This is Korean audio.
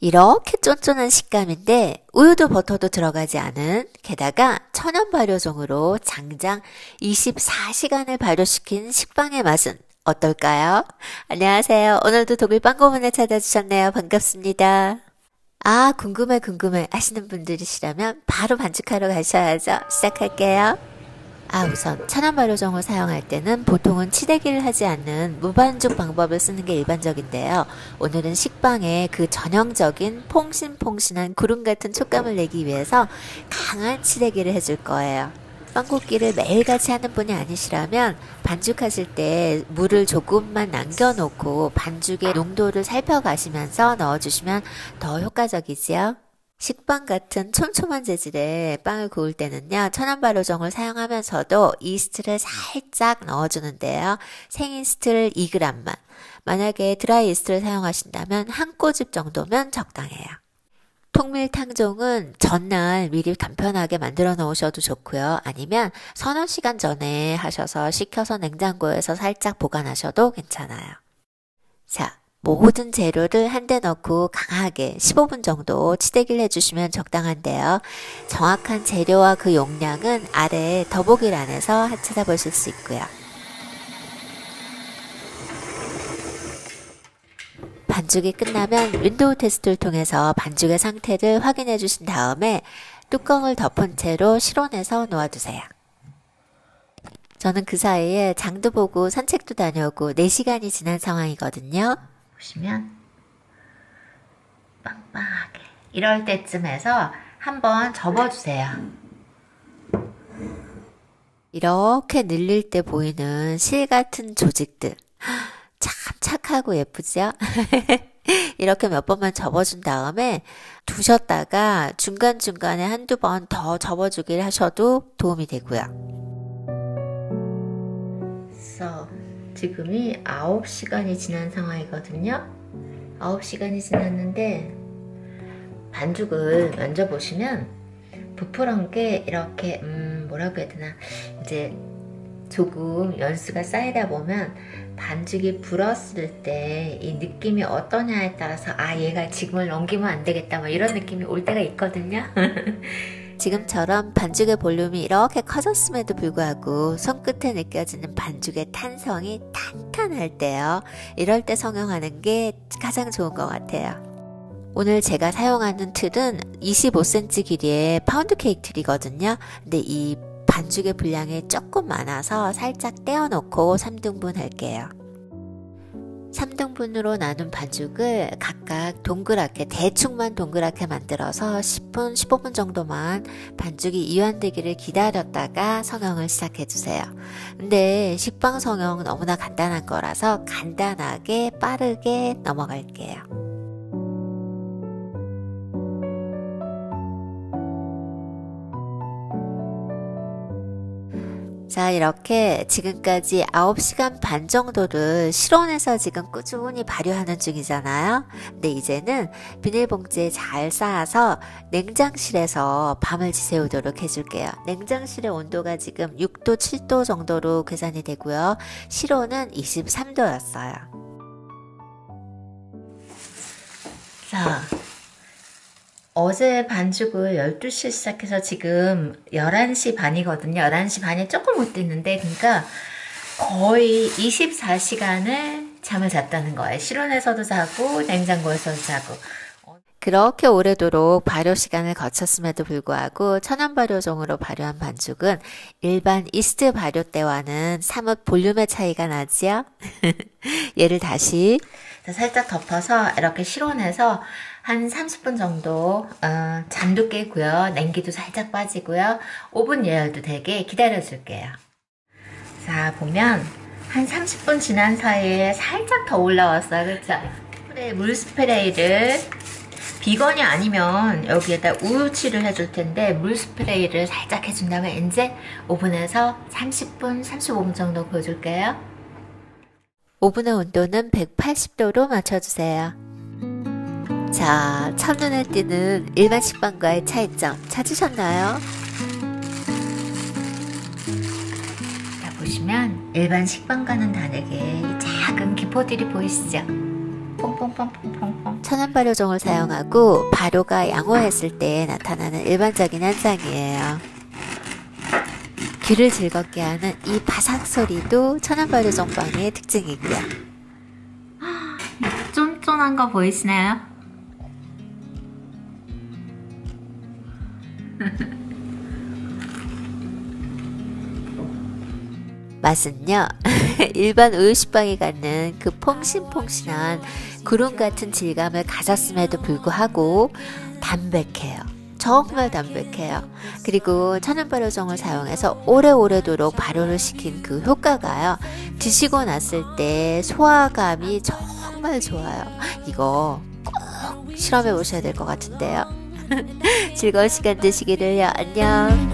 이렇게 쫀쫀한 식감인데 우유도 버터도 들어가지 않은 게다가 천연 발효종으로 장장 24시간을 발효시킨 식빵의 맛은 어떨까요? 안녕하세요. 오늘도 독일 빵고문에 찾아주셨네요. 반갑습니다. 아, 궁금해, 궁금해 하시는 분들이시라면 바로 반죽하러 가셔야죠. 시작할게요. 아, 우선 천연 발효종을 사용할 때는 보통은 치대기를 하지 않는 무반죽 방법을 쓰는 게 일반적인데요. 오늘은 식빵에 그 전형적인 퐁신퐁신한 구름 같은 촉감을 내기 위해서 강한 치대기를 해줄 거예요. 빵굽기를 매일같이 하는 분이 아니시라면 반죽하실 때 물을 조금만 남겨놓고 반죽의 농도를 살펴가시면서 넣어주시면 더 효과적이지요. 식빵 같은 촘촘한 재질의 빵을 구울 때는요, 천연 발효종을 사용하면서도 이스트를 살짝 넣어주는데요. 생이스트를 2g만. 만약에 드라이 이스트를 사용하신다면 한 꼬집 정도면 적당해요. 통밀탕종은 전날 미리 간편하게 만들어 놓으셔도 좋고요. 아니면 서너 시간 전에 하셔서 식혀서 냉장고에서 살짝 보관하셔도 괜찮아요. 자, 모든 재료를 한데 넣고 강하게 15분 정도 치대기를 해주시면 적당한데요. 정확한 재료와 그 용량은 아래 더보기란에서 찾아보실 수 있고요. 반죽이 끝나면 window 테스트를 통해서 반죽의 상태를 확인해 주신 다음에 뚜껑을 덮은 채로 실온에서 놓아두세요. 저는 그 사이에 장도 보고 산책도 다녀오고 4시간이 지난 상황이거든요. 보시면 빵빵하게 이럴 때쯤에서 한번 접어주세요. 이렇게 늘릴 때 보이는 실 같은 조직들 참 착하고 예쁘죠? 이렇게 몇 번만 접어준 다음에 두셨다가 중간중간에 한두 번 더 접어주기를 하셔도 도움이 되고요. So, 지금이 9시간이 지난 상황이거든요. 9시간이 지났는데 반죽을 만져보시면 부풀은 게 이렇게 음 뭐라고 해야 되나 이제 조금 연수가 쌓이다 보면 반죽이 불었을 때 이 느낌이 어떠냐에 따라서 아 얘가 지금을 넘기면 안 되겠다 뭐 이런 느낌이 올 때가 있거든요 지금처럼 반죽의 볼륨이 이렇게 커졌음에도 불구하고 손끝에 느껴지는 반죽의 탄성이 탄탄할 때요. 이럴 때 성형하는 게 가장 좋은 것 같아요. 오늘 제가 사용하는 틀은 25cm 길이의 파운드 케이크 틀이거든요. 근데 이 반죽의 분량이 조금 많아서 살짝 떼어놓고 3등분 할게요. 3등분으로 나눈 반죽을 각각 동그랗게 대충만 동그랗게 만들어서 10분 15분 정도만 반죽이 이완되기를 기다렸다가 성형을 시작해 주세요. 근데 식빵 성형은 너무나 간단한 거라서 간단하게 빠르게 넘어갈게요. 자, 이렇게 지금까지 9시간 반 정도를 실온에서 지금 꾸준히 발효하는 중이잖아요. 근데 이제는 비닐봉지에 잘 쌓아서 냉장실에서 밤을 지새우도록 해줄게요. 냉장실의 온도가 지금 6도, 7도 정도로 계산이 되고요. 실온은 23도였어요. 자, 어제 반죽을 12시에 시작해서 지금 11시 반이거든요. 11시 반이 조금 못 됐는데, 그러니까 거의 24시간을 잠을 잤다는 거예요. 실온에서도 자고, 냉장고에서도 자고. 그렇게 오래도록 발효 시간을 거쳤음에도 불구하고 천연 발효종으로 발효한 반죽은 일반 이스트 발효 때와는 사뭇 볼륨의 차이가 나지요? 얘를 다시 살짝 덮어서 이렇게 실온에서 한 30분 정도 어, 잠도 깨고요. 냉기도 살짝 빠지고요. 오븐 예열도 되게 기다려 줄게요. 자 보면 한 30분 지난 사이에 살짝 더 올라왔어요. 그렇죠? 스프레이, 물 스프레이를 비건이 아니면 여기에다 우유칠을 해줄 텐데 물 스프레이를 살짝 해준 다음에 이제 오븐에서 30분, 35분 정도 구워줄게요. 오븐의 온도는 180도로 맞춰주세요. 자, 첫눈에 띄는 일반 식빵과의 차이점 찾으셨나요? 자, 보시면 일반 식빵과는 다르게 작은 기포들이 보이시죠? 천연 발효종을 사용하고 발효가 양호했을 때 나타나는 일반적인 현상이에요. 귀를 즐겁게 하는 이 바삭 소리도 천연 발효종 빵의 특징이고요. 쫀쫀한 거 보이시나요? 맛은요 일반 우유식빵이 갖는 그 퐁신퐁신한 구름 같은 질감을 가졌음에도 불구하고 담백해요. 정말 담백해요. 그리고 천연발효종을 사용해서 오래오래도록 발효를 시킨 그 효과가요 드시고 났을 때 소화감이 정말 좋아요. 이거 꼭 실험해 보셔야 될 것 같은데요 즐거운 시간 되시기를요. 안녕